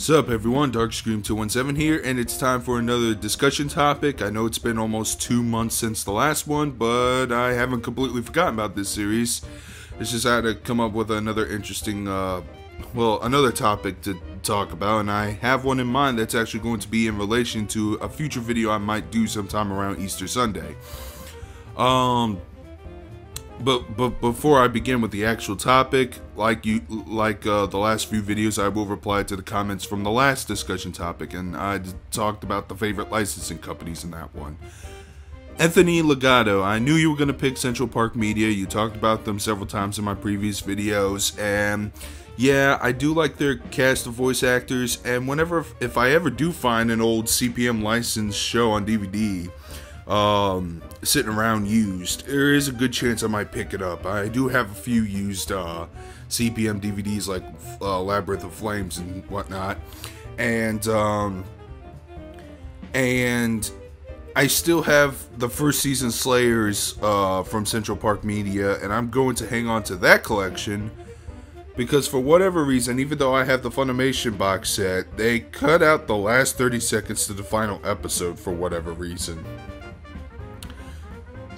Sup everyone, Darkscream217 here, and it's time for another discussion topic. I know it's been almost two months since the last one, but I haven't completely forgotten about this series. It's just I had to come up with another interesting, uh, well, another topic to talk about, and I have one in mind that's actually going to be in relation to a future video I might do sometime around Easter Sunday. Um, but but before I begin with the actual topic, like you like uh, the last few videos, I will reply to the comments from the last discussion topic, and I talked about the favorite licensing companies in that one. Anthony Legato, I knew you were gonna pick Central Park Media. You talked about them several times in my previous videos, and yeah, I do like their cast of voice actors. And whenever if I ever do find an old CPM licensed show on DVD um, sitting around used, there is a good chance I might pick it up. I do have a few used uh, CPM DVDs like uh, Labyrinth of Flames and whatnot, and um, and I still have the first season Slayers uh, from Central Park Media, and I'm going to hang on to that collection because for whatever reason, even though I have the Funimation box set, they cut out the last 30 seconds to the final episode for whatever reason.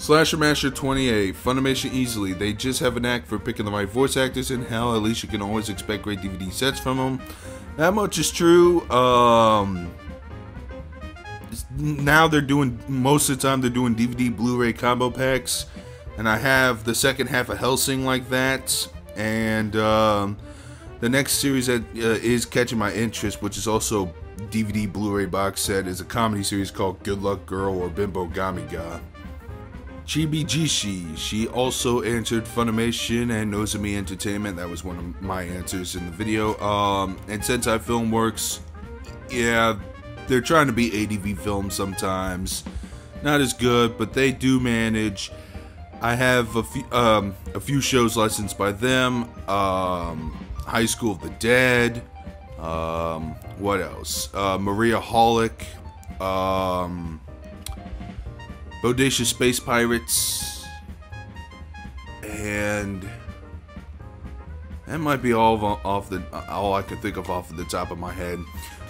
Slasher Master 28, Funimation easily. They just have a knack for picking the right voice actors, and hell, at least you can always expect great DVD sets from them. That much is true. Um, now they're doing most of the time they're doing DVD Blu-ray combo packs, and I have the second half of Hellsing like that, and um, the next series that uh, is catching my interest, which is also DVD Blu-ray box set, is a comedy series called Good Luck Girl or Bimbo Gamiga. Chibi Jishi. She also answered Funimation and Nozomi Entertainment. That was one of my answers in the video. Um, and Sentai Filmworks, yeah, they're trying to be ADV films sometimes. Not as good, but they do manage. I have a few, um, a few shows licensed by them. Um, High School of the Dead. Um, what else? Uh, Maria Holic. Um, Bodacious Space Pirates, and that might be all of, off the all I can think of off of the top of my head.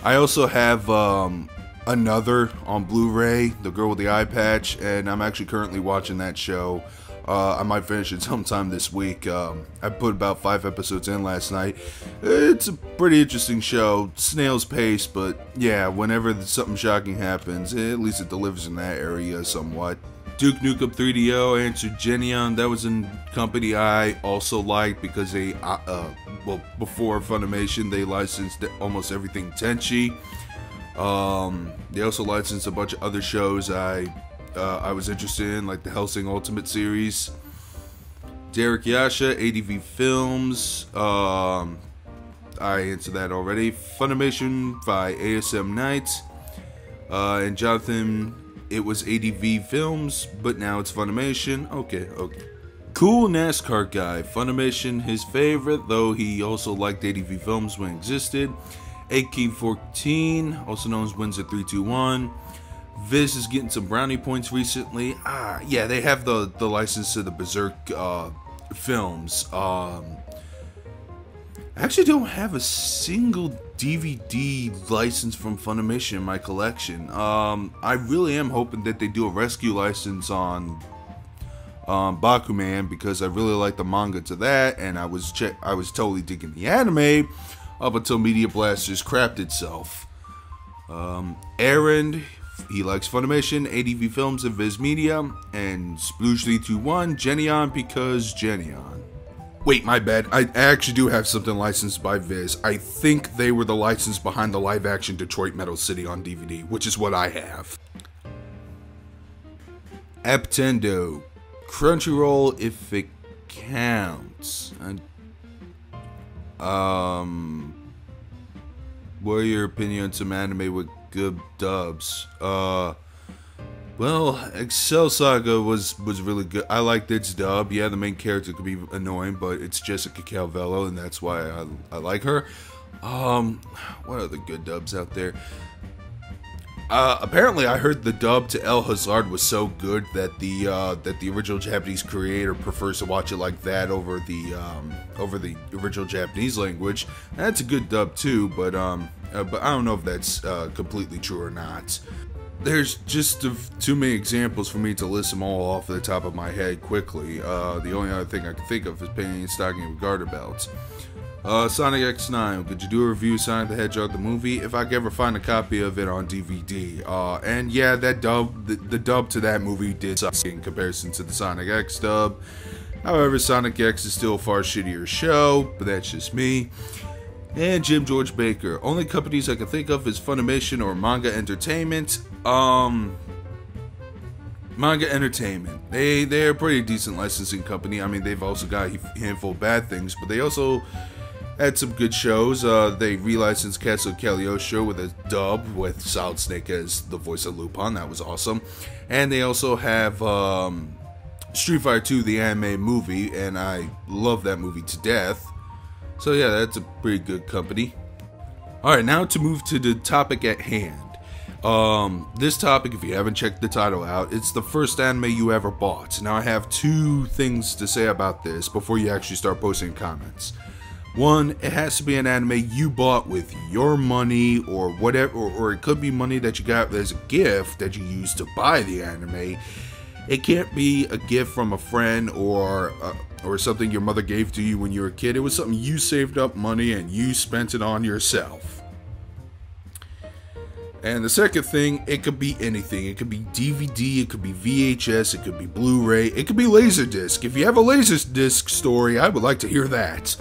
I also have um, another on Blu-ray, The Girl with the Eye Patch, and I'm actually currently watching that show. Uh, I might finish it sometime this week. Um, I put about five episodes in last night. It's a pretty interesting show, snail's pace, but yeah, whenever something shocking happens, at least it delivers in that area somewhat. Duke Nukem 3DO answered Geneon. That was a company I also liked because they, uh, uh, well, before Funimation, they licensed almost everything Tenchi. Um, they also licensed a bunch of other shows I uh, I was interested in, like the Hellsing Ultimate series. Derek Yasha, ADV Films. Um, I answered that already. Funimation by ASM Night. Uh, and Jonathan, it was ADV Films, but now it's Funimation. Okay, okay. Cool NASCAR guy. Funimation, his favorite, though he also liked ADV Films when it existed. AK14, also known as Windsor 321. Viz is getting some brownie points recently. Ah, yeah, they have the the license to the Berserk uh, films. Um, I actually don't have a single DVD license from Funimation in my collection. Um, I really am hoping that they do a rescue license on um, Bakuman because I really like the manga to that, and I was che- I was totally digging the anime up until Media Blasters crapped itself. Um, Aaron, he likes Funimation, ADV Films, and Viz Media, and Splooge321, Geneon because Geneon. Wait, my bad. I actually do have something licensed by Viz. I think they were the license behind the live action Detroit Metal City on DVD, which is what I have. Aptendo. Crunchyroll if it counts. um, what are your opinions on some anime with good dubs. Uh, well, Excel Saga was was really good. I liked its dub. Yeah, the main character could be annoying, but it's Jessica Calvello, and that's why I, I like her. Um, what are the good dubs out there? Uh, apparently, I heard the dub to El Hazard was so good that the uh, that the original Japanese creator prefers to watch it like that over the um, over the original Japanese language. That's a good dub too, but um, uh, but I don't know if that's uh, completely true or not. There's just too many examples for me to list them all off the top of my head quickly. Uh, the only other thing I can think of is Panty and Stocking with Garter Belts. Uh, Sonic X9, could you do a review Sonic the Hedgehog the movie? If I could ever find a copy of it on DVD. Uh, and yeah, that dub, the, the dub to that movie did suck in comparison to the Sonic X dub. However, Sonic X is still a far shittier show, but that's just me. And Jim George Baker. Only companies I can think of is Funimation or Manga Entertainment. Um, Manga Entertainment. They they're a pretty decent licensing company. I mean, they've also got a handful of bad things, but they also had some good shows. Uh, they relicensed Castle Cagliostro with a dub with Solid Snake as the voice of Lupin. That was awesome. And they also have um, Street Fighter 2, the anime movie, and I love that movie to death. So yeah, that's a pretty good company. Alright, now to move to the topic at hand. Um, this topic, if you haven't checked the title out, it's the first anime you ever bought. Now I have two things to say about this before you actually start posting comments. One, it has to be an anime you bought with your money or whatever, or, or, it could be money that you got as a gift that you used to buy the anime. It can't be a gift from a friend or uh, or something your mother gave to you when you were a kid. It was something you saved up money and you spent it on yourself. And the second thing, it could be anything. It could be DVD, it could be VHS, it could be Blu-ray, it could be Laserdisc. If you have a Laserdisc story, I would like to hear that.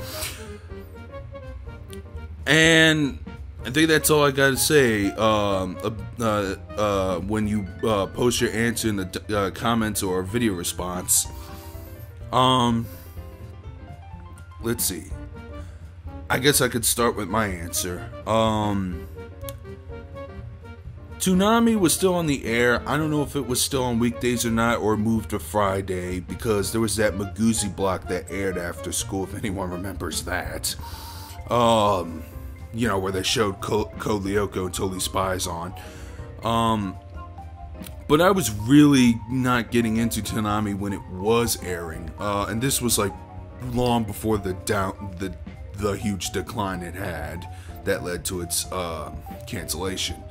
And I think that's all I gotta say. Um, uh, uh, uh, when you uh, post your answer in the uh, comments or video response, um, let's see. I guess I could start with my answer. Um, was still on the air. I don't know if it was still on weekdays or not, or moved to Friday because there was that Miguzi block that aired after school. If anyone remembers that. Um, you know, where they showed Code Lyoko and Totally Spies on. Um, but I was really not getting into Toonami when it was airing, uh, and this was like long before the down the the huge decline it had that led to its uh, cancellation.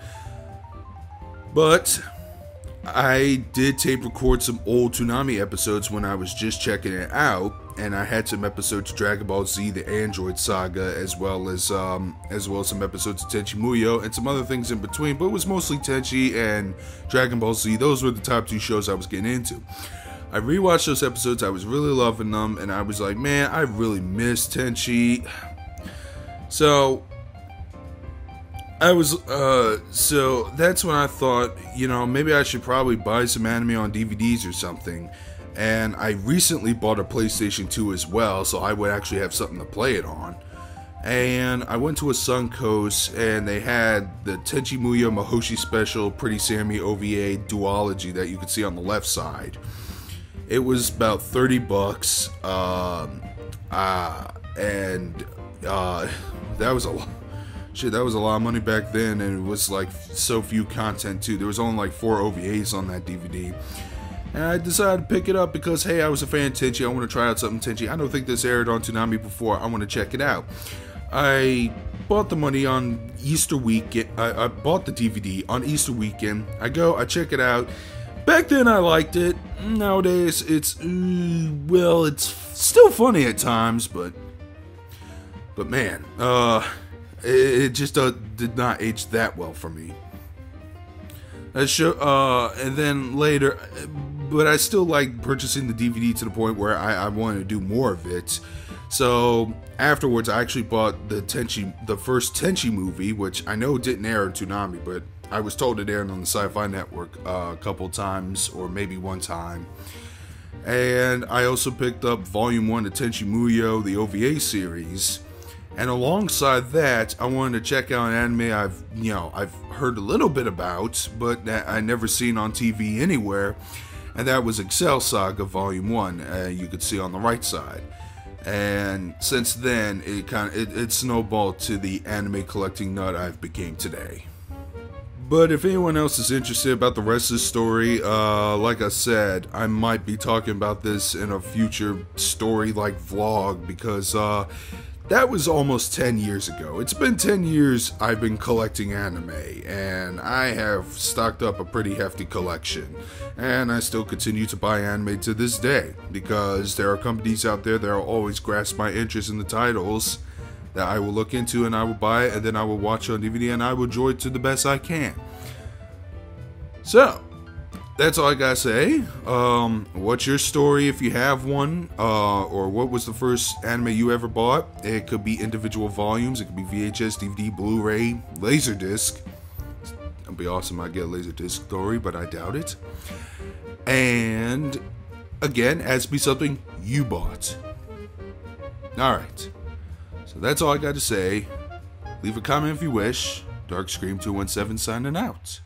But I did tape record some old Toonami episodes when I was just checking it out, and I had some episodes of Dragon Ball Z: The Android Saga, as well as um, as well as some episodes of Tenchi Muyo and some other things in between. But it was mostly Tenchi and Dragon Ball Z. Those were the top two shows I was getting into. I rewatched those episodes. I was really loving them, and I was like, man, I really miss Tenchi. So I was, uh, so that's when I thought, you know, maybe I should probably buy some anime on DVDs or something. And I recently bought a PlayStation 2 as well, so I would actually have something to play it on. And I went to a Suncoast, and they had the Tenchi Muyo Mihoshi Special Pretty Sammy OVA duology that you could see on the left side. It was about 30 bucks, um, uh, and uh, that was a lot shit, that was a lot of money back then, and it was like so few content too. There was only like four OVAs on that DVD. And I decided to pick it up because, hey, I was a fan of Tenchi. I want to try out something Tenchi. I don't think this aired on Toonami before. I want to check it out. I bought the money on Easter weekend. I, I bought the DVD on Easter weekend. I go, I check it out. Back then, I liked it. Nowadays, it's uh, well, it's still funny at times, but but man, uh, it, just uh, did not age that well for me. Show, uh, and then later, but I still like purchasing the DVD to the point where I, I wanted to do more of it. So afterwards, I actually bought the Tenchi, the first Tenchi movie, which I know didn't air on Toonami, but I was told it aired on the Sci-Fi Network uh, a couple times, or maybe one time. And I also picked up Volume One of Tenchi Muyo, the OVA series and alongside that, I wanted to check out an anime I've, you know, I've heard a little bit about, but I never seen on TV anywhere, and that was Excel Saga Volume One. Uh, you could see on the right side. And since then, it kind of it, it snowballed to the anime collecting nut I've became today. But if anyone else is interested about the rest of the story, uh, like I said, I might be talking about this in a future story like vlog because uh, that was almost 10 years ago. It's been 10 years I've been collecting anime, and I have stocked up a pretty hefty collection. And I still continue to buy anime to this day because there are companies out there that will always grasp my interest in the titles that I will look into and I will buy and then I will watch on DVD and I will enjoy it to the best I can. So, that's all I gotta say. Um, what's your story if you have one? Uh, or what was the first anime you ever bought? It could be individual volumes, it could be VHS, DVD, Blu ray, Laserdisc. It'd be awesome I get a Laserdisc story, but I doubt it. And again, to be something you bought. Alright. So that's all I got to say. Leave a comment if you wish. Dark Scream 217 signing out.